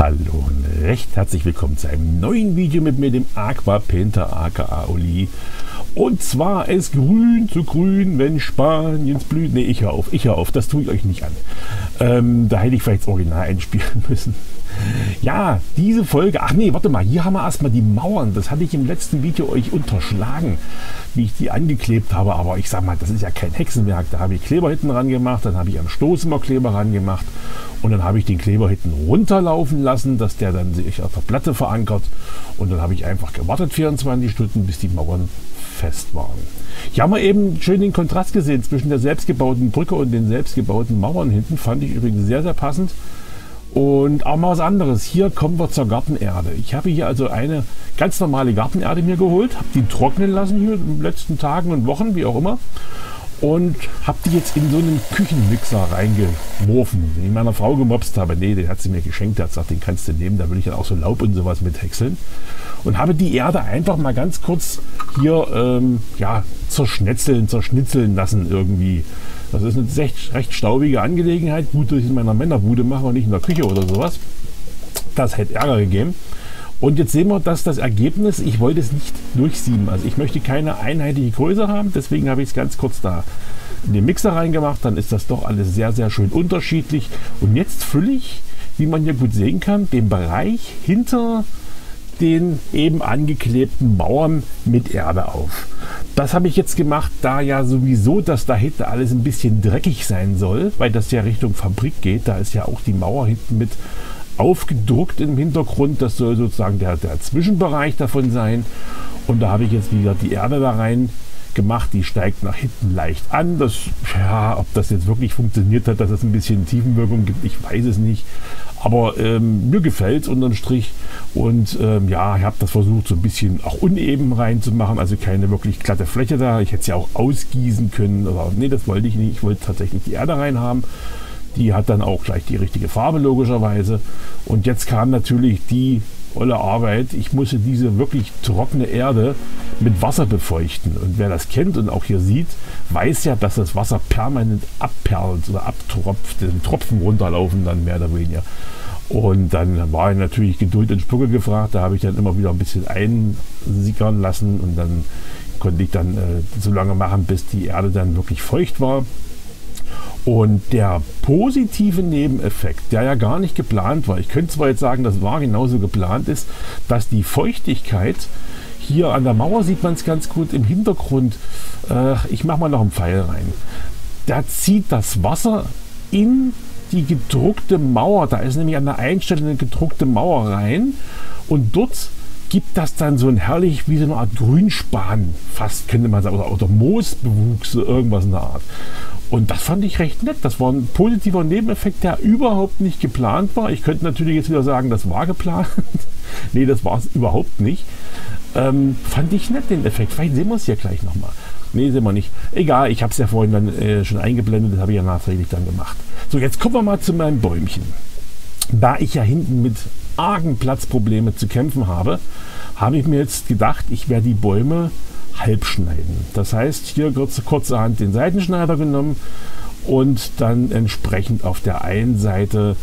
Hallo und recht herzlich willkommen zu einem neuen Video mit mir, dem Aqua Painter aka Oli. Und zwar es grün zu grün, wenn Spaniens blüht. Ne, ich höre auf, ich höre auf, das tue ich euch nicht an. Ähm, da hätte ich vielleicht das Original einspielen müssen. Ja, diese Folge, ach nee, warte mal, hier haben wir erstmal die Mauern. Das hatte ich im letzten Video euch unterschlagen, wie ich die angeklebt habe. Aber ich sag mal, das ist ja kein Hexenwerk. Da habe ich Kleber hinten ran gemacht, dann habe ich am Stoß immer Kleber ran gemacht und dann habe ich den Kleber hinten runterlaufen lassen, dass der dann sich auf der Platte verankert. Und dann habe ich einfach gewartet 24 Stunden, bis die Mauern fest waren. Hier haben wir eben schön den Kontrast gesehen zwischen der selbstgebauten Brücke und den selbstgebauten Mauern hinten. Fand ich übrigens sehr, sehr passend. Und auch mal was anderes. Hier kommen wir zur Gartenerde. Ich habe hier also eine ganz normale Gartenerde mir geholt, habe die trocknen lassen hier in den letzten Tagen und Wochen, wie auch immer und habe die jetzt in so einen Küchenmixer reingeworfen, den ich meiner Frau gemobst habe. Nee, den hat sie mir geschenkt. Der hat gesagt, den kannst du nehmen, da würde ich dann auch so Laub und sowas mit häckseln. Und habe die Erde einfach mal ganz kurz hier ähm, ja, zerschnetzeln, zerschnitzeln lassen irgendwie. Das ist eine recht, recht staubige Angelegenheit. Gut, dass ich in meiner Männerbude mache und nicht in der Küche oder sowas. Das hätte Ärger gegeben. Und jetzt sehen wir, dass das Ergebnis, ich wollte es nicht durchsieben. Also ich möchte keine einheitliche Größe haben, deswegen habe ich es ganz kurz da in den Mixer reingemacht. Dann ist das doch alles sehr, sehr schön unterschiedlich. Und jetzt fülle ich, wie man hier gut sehen kann, den Bereich hinter den eben angeklebten Mauern mit Erde auf. Das habe ich jetzt gemacht, da ja sowieso das da hinten alles ein bisschen dreckig sein soll, weil das ja Richtung Fabrik geht. Da ist ja auch die Mauer hinten mit aufgedruckt im Hintergrund. Das soll sozusagen der, der Zwischenbereich davon sein. Und da habe ich jetzt wieder die Erde da rein gemacht. Die steigt nach hinten leicht an. Das, ja, ob das jetzt wirklich funktioniert hat, dass es ein bisschen Tiefenwirkung gibt, ich weiß es nicht. Aber ähm, mir gefällt es unterm Strich. Und ähm, ja, ich habe das versucht, so ein bisschen auch uneben reinzumachen. Also keine wirklich glatte Fläche da. Ich hätte es ja auch ausgießen können. Aber nee, das wollte ich nicht. Ich wollte tatsächlich die Erde rein haben. Die hat dann auch gleich die richtige Farbe logischerweise. Und jetzt kam natürlich die olle Arbeit. Ich musste diese wirklich trockene Erde mit Wasser befeuchten. Und wer das kennt und auch hier sieht, weiß ja, dass das Wasser permanent abperlt oder abtropft, den Tropfen runterlaufen dann mehr oder weniger. Und dann war natürlich Geduld und Spucke gefragt. Da habe ich dann immer wieder ein bisschen einsickern lassen und dann konnte ich dann äh, so lange machen, bis die Erde dann wirklich feucht war. Und der positive Nebeneffekt, der ja gar nicht geplant war, ich könnte zwar jetzt sagen, das war genauso geplant ist, dass die Feuchtigkeit hier an der Mauer sieht man es ganz gut im Hintergrund. Äh, ich mache mal noch einen Pfeil rein. Da zieht das Wasser in die gedruckte Mauer. Da ist nämlich an der Einstellung eine gedruckte Mauer rein und dort gibt das dann so ein herrlich, wie so eine Art Grünspan, fast könnte man sagen, oder, oder Moosbewuchs, irgendwas in der Art. Und das fand ich recht nett. Das war ein positiver Nebeneffekt, der überhaupt nicht geplant war. Ich könnte natürlich jetzt wieder sagen, das war geplant. nee, das war es überhaupt nicht. Ähm, fand ich nett, den Effekt. Vielleicht sehen wir es hier gleich nochmal. Nee, sehen wir nicht. Egal, ich habe es ja vorhin dann äh, schon eingeblendet. Das habe ich ja nachträglich dann gemacht. So, jetzt kommen wir mal zu meinem Bäumchen. Da ich ja hinten mit argen Platzprobleme zu kämpfen habe, habe ich mir jetzt gedacht, ich werde die Bäume halb schneiden. Das heißt, hier kurz, kurzerhand den Seitenschneider genommen und dann entsprechend auf der einen Seite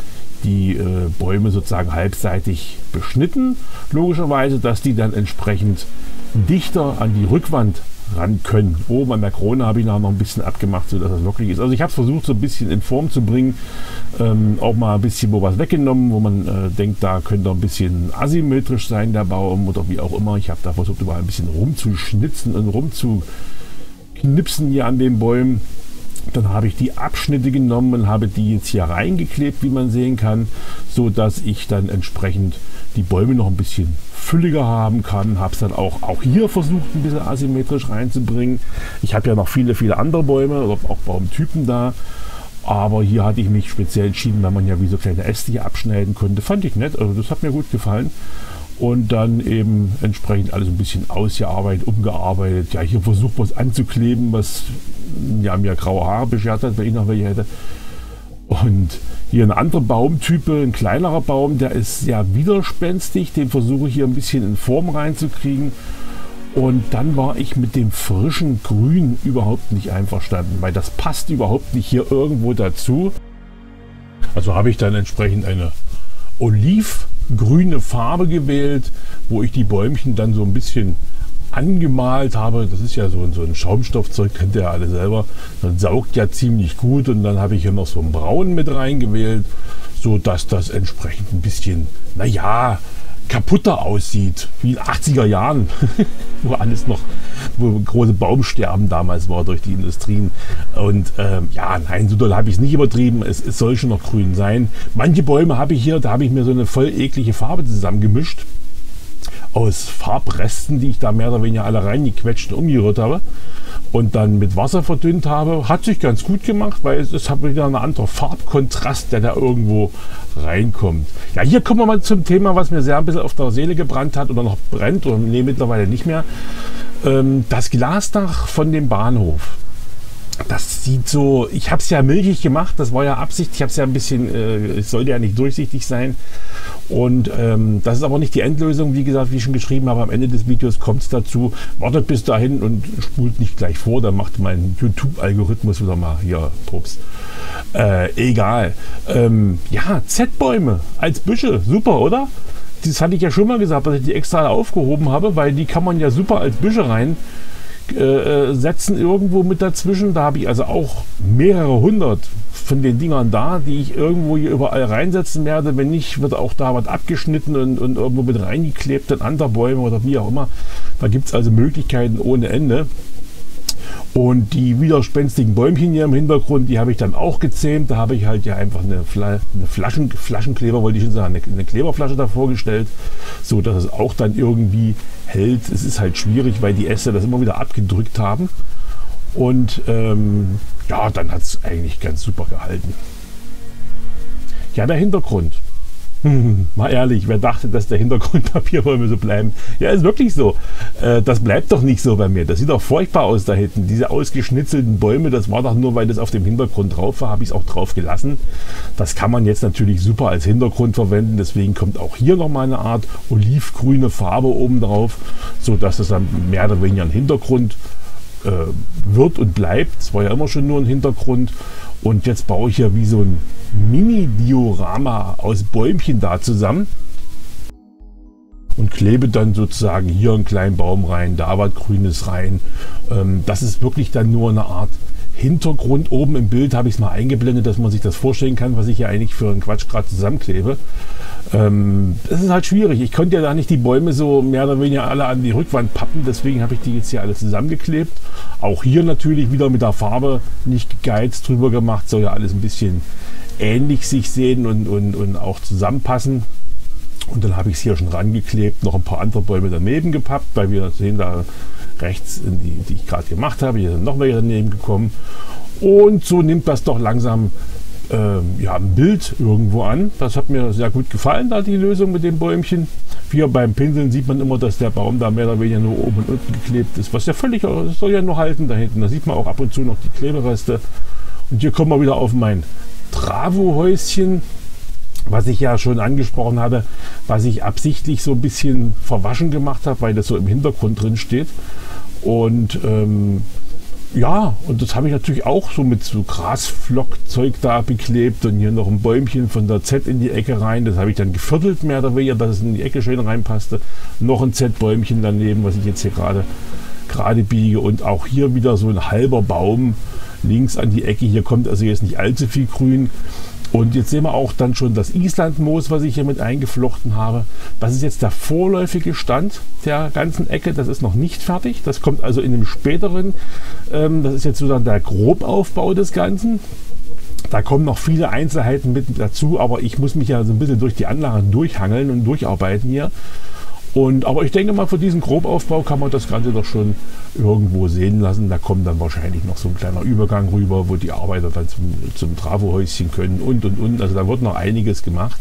die äh, Bäume sozusagen halbseitig beschnitten. Logischerweise, dass die dann entsprechend dichter an die Rückwand ran können. Oben an der Krone habe ich noch ein bisschen abgemacht, sodass das wirklich ist. Also ich habe es versucht, so ein bisschen in Form zu bringen. Ähm, auch mal ein bisschen wo was weggenommen, wo man äh, denkt, da könnte ein bisschen asymmetrisch sein, der Baum oder wie auch immer. Ich habe da versucht, überall ein bisschen rumzuschnitzen und rumzuknipsen hier an den Bäumen. Dann habe ich die Abschnitte genommen und habe die jetzt hier reingeklebt, wie man sehen kann, so dass ich dann entsprechend die Bäume noch ein bisschen fülliger haben kann. Habe es dann auch, auch hier versucht, ein bisschen asymmetrisch reinzubringen. Ich habe ja noch viele, viele andere Bäume oder auch Baumtypen da. Aber hier hatte ich mich speziell entschieden, weil man ja wie so kleine Äste hier abschneiden konnte. Fand ich nett, also das hat mir gut gefallen. Und dann eben entsprechend alles ein bisschen ausgearbeitet, umgearbeitet. Ja, hier versucht was anzukleben, was ja, mir graue Haare beschert hat, wenn ich noch welche hätte. Und hier ein anderer Baumtype, ein kleinerer Baum, der ist sehr widerspenstig. Den versuche ich hier ein bisschen in Form reinzukriegen. Und dann war ich mit dem frischen Grün überhaupt nicht einverstanden, weil das passt überhaupt nicht hier irgendwo dazu. Also habe ich dann entsprechend eine olivgrüne Farbe gewählt, wo ich die Bäumchen dann so ein bisschen angemalt habe. Das ist ja so, so ein Schaumstoffzeug, kennt ihr ja alle selber. Das saugt ja ziemlich gut und dann habe ich hier noch so ein Braun mit reingewählt, so dass das entsprechend ein bisschen, naja, kaputter aussieht, wie in 80er Jahren, wo alles noch, wo große Baumsterben damals war durch die Industrien. Und ähm, ja, nein, so doll habe ich es nicht übertrieben. Es, es soll schon noch grün sein. Manche Bäume habe ich hier, da habe ich mir so eine voll eklige Farbe zusammengemischt aus Farbresten, die ich da mehr oder weniger alle reingequetscht und umgerührt habe und dann mit Wasser verdünnt habe. Hat sich ganz gut gemacht, weil es, es hat wieder ein anderer Farbkontrast, der da irgendwo reinkommt. Ja, hier kommen wir mal zum Thema, was mir sehr ein bisschen auf der Seele gebrannt hat oder noch brennt oder nee, mittlerweile nicht mehr. Ähm, das Glasdach von dem Bahnhof das sieht so, ich habe es ja milchig gemacht, das war ja Absicht, ich habe es ja ein bisschen, äh, es sollte ja nicht durchsichtig sein. Und ähm, das ist aber nicht die Endlösung, wie gesagt, wie ich schon geschrieben habe, am Ende des Videos kommt es dazu. Wartet bis dahin und spult nicht gleich vor, dann macht mein YouTube-Algorithmus wieder mal hier Pups. Äh, egal. Ähm, ja, Z-Bäume als Büsche, super, oder? Das hatte ich ja schon mal gesagt, dass ich die extra aufgehoben habe, weil die kann man ja super als Büsche rein äh, äh, setzen irgendwo mit dazwischen. Da habe ich also auch mehrere hundert von den Dingern da, die ich irgendwo hier überall reinsetzen werde. Wenn nicht, wird auch da was abgeschnitten und, und irgendwo mit reingeklebt in andere Bäume oder wie auch immer. Da gibt es also Möglichkeiten ohne Ende. Und die widerspenstigen Bäumchen hier im Hintergrund, die habe ich dann auch gezähmt. Da habe ich halt ja einfach eine, Fla eine Flaschen Flaschenkleber, wollte ich schon sagen, eine, Kleberflasche davor gestellt, so dass es auch dann irgendwie hält. Es ist halt schwierig, weil die Äste das immer wieder abgedrückt haben. Und ähm, ja, dann hat es eigentlich ganz super gehalten. Ja, der Hintergrund. Mal ehrlich, wer dachte, dass der Hintergrundpapierbäume so bleiben? Ja, ist wirklich so. Äh, das bleibt doch nicht so bei mir. Das sieht doch furchtbar aus da hinten. Diese ausgeschnitzelten Bäume, das war doch nur, weil das auf dem Hintergrund drauf war, habe ich es auch drauf gelassen. Das kann man jetzt natürlich super als Hintergrund verwenden. Deswegen kommt auch hier nochmal eine Art olivgrüne Farbe oben drauf, sodass es dann mehr oder weniger ein Hintergrund äh, wird und bleibt. Es war ja immer schon nur ein Hintergrund. Und jetzt baue ich ja wie so ein Mini-Diorama aus Bäumchen da zusammen und klebe dann sozusagen hier einen kleinen Baum rein, da was Grünes rein. Ähm, das ist wirklich dann nur eine Art Hintergrund. Oben im Bild habe ich es mal eingeblendet, dass man sich das vorstellen kann, was ich hier eigentlich für einen Quatsch gerade zusammenklebe. Ähm, das ist halt schwierig. Ich konnte ja da nicht die Bäume so mehr oder weniger alle an die Rückwand pappen, deswegen habe ich die jetzt hier alle zusammengeklebt. Auch hier natürlich wieder mit der Farbe nicht gegeizt drüber gemacht, soll ja alles ein bisschen ähnlich sich sehen und, und, und auch zusammenpassen. Und dann habe ich es hier schon rangeklebt, noch ein paar andere Bäume daneben gepappt, weil wir sehen da rechts, die, die ich gerade gemacht habe, hier sind noch welche daneben gekommen. Und so nimmt das doch langsam äh, ja, ein Bild irgendwo an. Das hat mir sehr gut gefallen, da die Lösung mit dem Bäumchen. Hier beim Pinseln sieht man immer, dass der Baum da mehr oder weniger nur oben und unten geklebt ist, was ja völlig, das soll ja nur halten da hinten. Da sieht man auch ab und zu noch die Klebereste. Und hier kommen wir wieder auf mein Travo-Häuschen, was ich ja schon angesprochen hatte, was ich absichtlich so ein bisschen verwaschen gemacht habe, weil das so im Hintergrund drin steht. Und ähm, ja, und das habe ich natürlich auch so mit so Grasflockzeug da beklebt und hier noch ein Bäumchen von der Z in die Ecke rein. Das habe ich dann geviertelt mehr oder weniger, dass es in die Ecke schön reinpasste. Noch ein Z-Bäumchen daneben, was ich jetzt hier gerade gerade biege und auch hier wieder so ein halber Baum links an die Ecke. Hier kommt also jetzt nicht allzu viel Grün. Und jetzt sehen wir auch dann schon das Islandmoos, was ich hier mit eingeflochten habe. Das ist jetzt der vorläufige Stand der ganzen Ecke. Das ist noch nicht fertig. Das kommt also in dem späteren. Ähm, das ist jetzt sozusagen der Grobaufbau des Ganzen. Da kommen noch viele Einzelheiten mit dazu, aber ich muss mich ja so ein bisschen durch die Anlagen durchhangeln und durcharbeiten hier. Und, aber ich denke mal, für diesen Grobaufbau kann man das Ganze doch schon irgendwo sehen lassen. Da kommt dann wahrscheinlich noch so ein kleiner Übergang rüber, wo die Arbeiter dann zum, zum Travohäuschen können und und und. Also da wird noch einiges gemacht.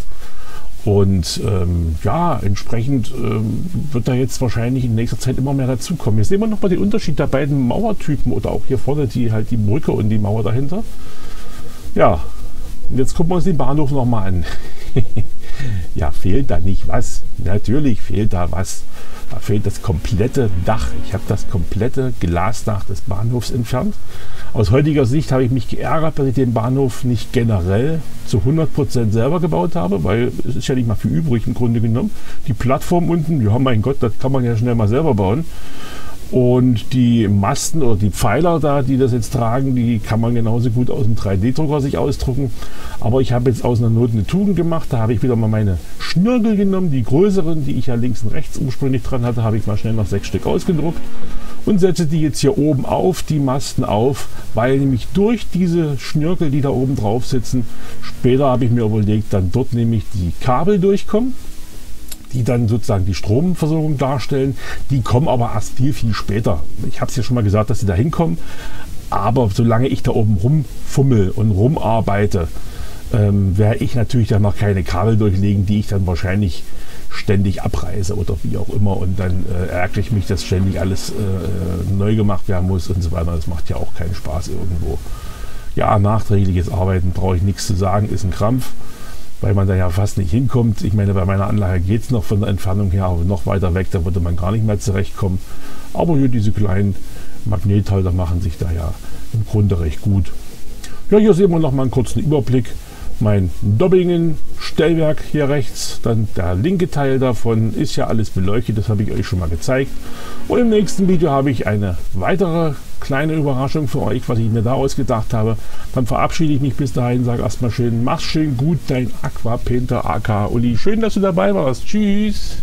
Und ähm, ja, entsprechend ähm, wird da jetzt wahrscheinlich in nächster Zeit immer mehr dazukommen. Jetzt sehen wir nochmal den Unterschied der beiden Mauertypen oder auch hier vorne die halt die Brücke und die Mauer dahinter. Ja, jetzt gucken wir uns den Bahnhof nochmal an. Ja, fehlt da nicht was? Natürlich fehlt da was. Da fehlt das komplette Dach. Ich habe das komplette Glasdach des Bahnhofs entfernt. Aus heutiger Sicht habe ich mich geärgert, dass ich den Bahnhof nicht generell zu 100% selber gebaut habe, weil es ist ja nicht mal viel übrig im Grunde genommen. Die Plattform unten, ja mein Gott, das kann man ja schnell mal selber bauen. Und die Masten oder die Pfeiler da, die das jetzt tragen, die kann man genauso gut aus dem 3D-Drucker sich ausdrucken. Aber ich habe jetzt aus einer Not eine Tugend gemacht. Da habe ich wieder mal meine Schnürgel genommen, die größeren, die ich ja links und rechts ursprünglich dran hatte, habe ich mal schnell noch sechs Stück ausgedruckt und setze die jetzt hier oben auf die Masten auf, weil nämlich durch diese Schnürkel, die da oben drauf sitzen, später habe ich mir überlegt, dann dort nämlich die Kabel durchkommen die dann sozusagen die Stromversorgung darstellen. Die kommen aber erst viel, viel später. Ich habe es ja schon mal gesagt, dass sie da hinkommen. Aber solange ich da oben rumfummel und rumarbeite, ähm, werde ich natürlich dann noch keine Kabel durchlegen, die ich dann wahrscheinlich ständig abreiße oder wie auch immer. Und dann äh, ärgere ich mich, dass ständig alles äh, neu gemacht werden muss und so weiter. Das macht ja auch keinen Spaß irgendwo. Ja, nachträgliches Arbeiten brauche ich nichts zu sagen, ist ein Krampf weil man da ja fast nicht hinkommt. Ich meine, bei meiner Anlage geht es noch von der Entfernung her, aber noch weiter weg, da würde man gar nicht mehr zurechtkommen. Aber hier diese kleinen Magnethalter machen sich da ja im Grunde recht gut. Ja, hier sehen wir noch mal einen kurzen Überblick. Mein Dobbingen-Stellwerk hier rechts, dann der linke Teil davon ist ja alles beleuchtet, das habe ich euch schon mal gezeigt. Und im nächsten Video habe ich eine weitere kleine Überraschung für euch, was ich mir da ausgedacht habe. Dann verabschiede ich mich bis dahin, sage erstmal schön, mach's schön gut, dein Aquapainter AK Uli. Schön, dass du dabei warst. Tschüss.